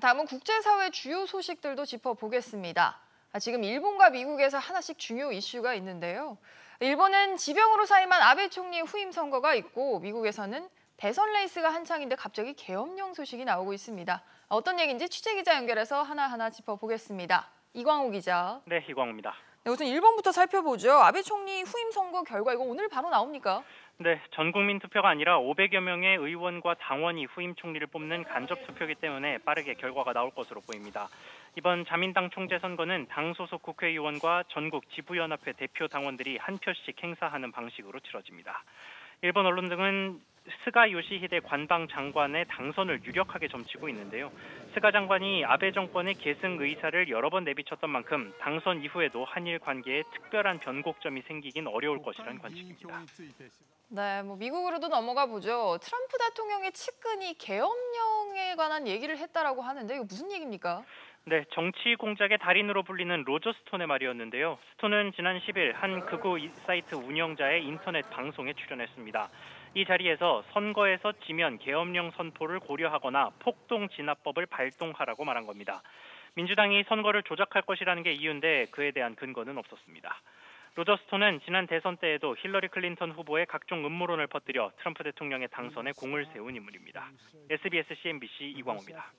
다음은 국제사회 주요 소식들도 짚어보겠습니다. 아, 지금 일본과 미국에서 하나씩 중요 이슈가 있는데요. 일본은 지병으로 사임한 아베 총리의 후임 선거가 있고 미국에서는 대선 레이스가 한창인데 갑자기 계엄령 소식이 나오고 있습니다. 어떤 얘기인지 취재 기자 연결해서 하나하나 짚어보겠습니다. 이광호 기자. 네, 이광호입니다. 네, 우선 일본부터 살펴보죠. 아베 총리 후임 선거 결과 이거 오늘 바로 나옵니까? 네, 전 국민 투표가 아니라 500여 명의 의원과 당원이 후임 총리를 뽑는 간접 투표이기 때문에 빠르게 결과가 나올 것으로 보입니다. 이번 자민당 총재 선거는 당 소속 국회의원과 전국 지부연합회 대표 당원들이 한 표씩 행사하는 방식으로 치러집니다. 일본 언론 등은 스가 요시히데 관방 장관의 당선을 유력하게 점치고 있는데요. 스가 장관이 아베 정권의 계승 의사를 여러 번 내비쳤던 만큼 당선 이후에도 한일 관계에 특별한 변곡점이 생기긴 어려울 것이라는 관측입니다. 네, 뭐 미국으로도 넘어가 보죠. 트럼프 대통령의 측근이 계엄령 에 관한 얘기를 했다라고 하는데 이거 무슨 얘기입니까? 네, 정치 공작의 달인으로 불리는 로저 스톤의 말이었는데요. 스톤은 지난 10일 한 극우 사이트 운영자의 인터넷 방송에 출연했습니다. 이 자리에서 선거에서 지면 계엄령 선포를 고려하거나 폭동 진압법을 발동하라고 말한 겁니다. 민주당이 선거를 조작할 것이라는 게 이유인데 그에 대한 근거는 없었습니다. 로저 스톤은 지난 대선 때에도 힐러리 클린턴 후보의 각종 음모론을 퍼뜨려 트럼프 대통령의 당선에 공을 세운 인물입니다. SBS CNBC 이광호입니다.